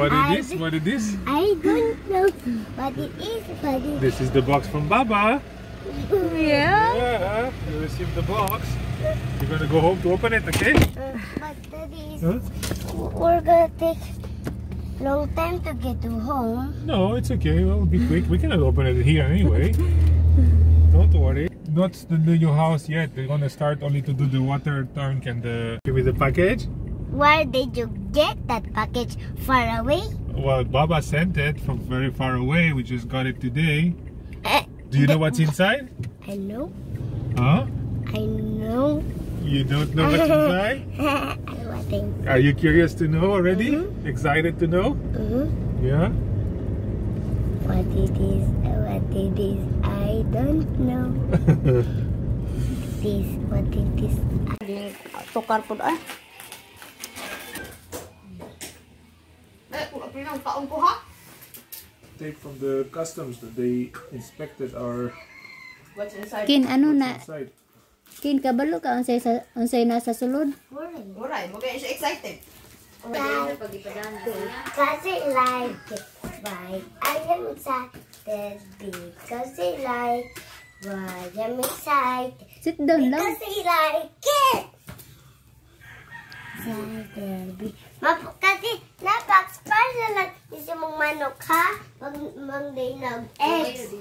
What I is this? What is this? I don't know what it is, but it This is the box from Baba. yeah. Yeah, you received the box. You're gonna go home to open it, okay? Uh, but daddy, Huh? we're gonna take long time to get to home. No, it's okay. We'll be quick. We cannot open it here anyway. Don't worry. Not the new house yet. They're gonna start only to do the water tank and the with the package. Where did you get that package? Far away? Well, Baba sent it from very far away. We just got it today. Uh, Do you know what's inside? I know. Huh? I know. You don't know what's inside? I think. Are you curious to know already? Mhm. Excited to know? Mhm. Yeah. What it is, what it is, I don't know. This, what it is. Tukar po ah. Take from the customs that they inspected our What's inside? Kin, ano na, inside. kin, kabalo ka, unsay, sa, unsay nasa sulod? Boring. Alright, mo siya excited. Because I like it. Why I am excited. Because I like why I'm excited. Sit down lang. Because I like it. Excited. kasi napax para lang isa mong manok ha. Mag Monday ng eggs.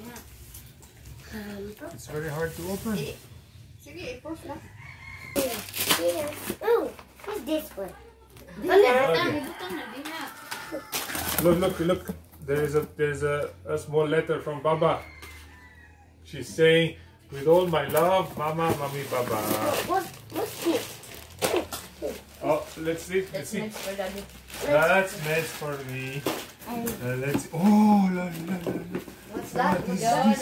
Um, It's very hard to open. Sige, i-post na. here. Ooh, who's this one? Okay. Look, look, look. There's a there's a, a small letter from Baba. She's saying, with all my love, Mama, Mommy, Baba. What, what's this? Oh, let's see, let's see. meant for daddy. That's meant for me. Uh, let's. Oh, la, la, la, la. What's that? What is this?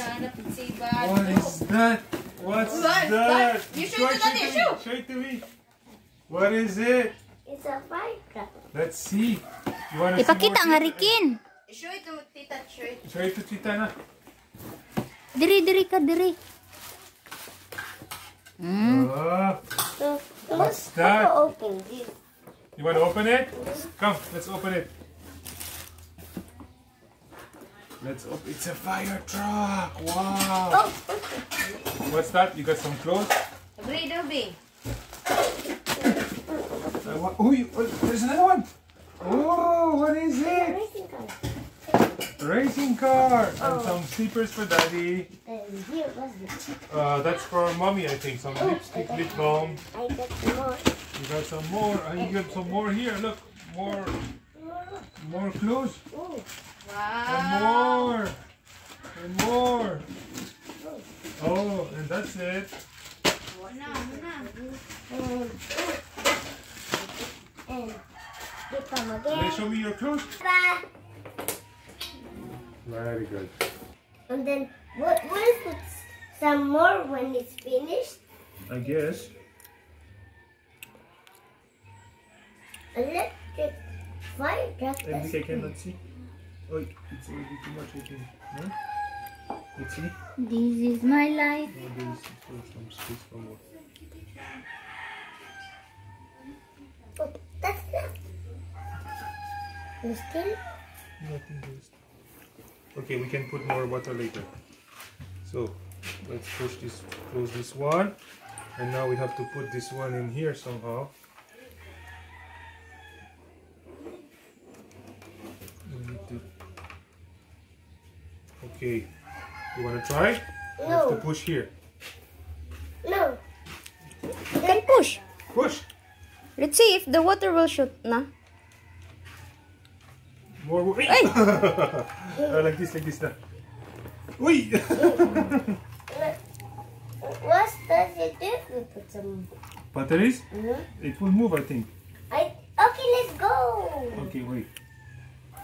What is that? What's What? that? What? You show it to daddy, me. show. Show it to me. What is it? it's a firecracker. Let's see. You wanna Ipakita see nga? Rikin. Show it to tita, show it. Show it to Tita na. Diri, diri ka, diri. Hmm. So, What's let's that? open this. you want to open it? Come, let's open it. Let's open. It's a fire truck. Wow. Oh, What's that? You got some clothes? Agree, Dobby. Uh. Oh, you, oh, there's another one. Oh, what is it? Racing car. Car and Oh. some slippers for daddy. And here, what's this? Uh, that's for mommy, I think. Some lipstick, lip balm. I got some more. You got some more. Uh, you got some more here. Look, more, more clothes. Ooh, And more. And more. Oh, and that's it. Wala, wala. and, and, get some Can you show me your clothes? Very good. And then, what, we'll put some more when it's finished. I guess. Electric fire truck. I think I cannot see. Oh, it's already too much, I think. No? Let's see. This is my life. Oh, there is still some space for more. Oh, that's not. You still? Nothing is. Okay, we can put more water later. So let's push this, close this one, and now we have to put this one in here somehow. We need to. Okay, you wanna try? You have to No, push here. no. You can push. Push. Let's see if the water will shoot na. More. more. Uh, like this, like this. Na. Uy! What does it do if we put some? Batteries? Mhm. It will move, I think. I okay. Let's go. Okay, wait.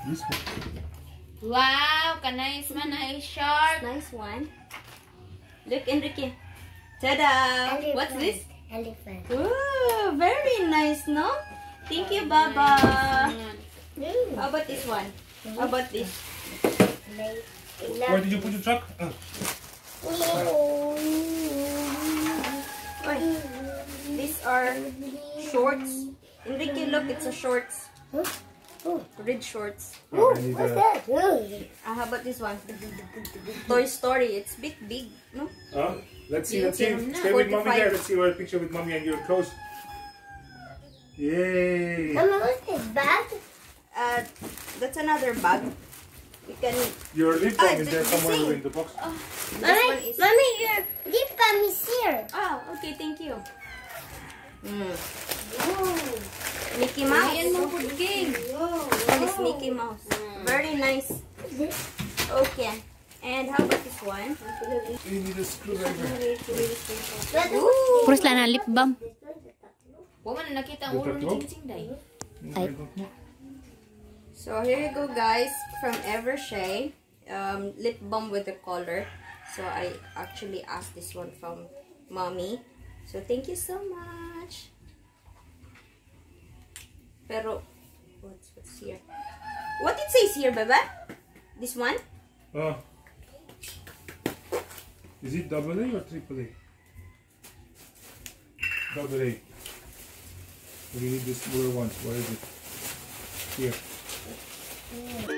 This one. Wow, kanais man na shark. Nice one. Look, Enrique. Tada! Elephant. What's this? Elephant. Ooh, very nice, no? Thank you, Baba. Mm. How about this one? How about this? Where did you put your truck? Ah. These are shorts. Enrique, look, it's a shorts. Huh? Red shorts. Oh, What's that? Ooh. Ah, how about this one? Toy Story. It's big, big, no? oh, let's see, let's see. can- Stay with mommy there. Let's see our picture with mommy and your clothes. Yay! Mama, what's this bag? Uh, that's another bag. You can. Your lip balm is there the somewhere same. in the box. This Mommy, is. mommy, your lip balm is here. Ah, okay, thank you. Mm. Mickey Mouse. Ayan mo food king. One Mickey Mouse. Very nice. Okay. And how about this one? You need a screwdriver. What is Ooh. Purus lang na lip balm. Wa man na nakita ang ulo ni to? Ching Ching day. I don't know. So here you go guys from Evershea. Um, lip balm with the color. So I actually asked this one from mommy. So thank you so much. Pero what's what's here? What it says here, Baba? This one? Oh. Is it double A or triple A? Double A. We need the smaller ones. What is it? Here. Yeah.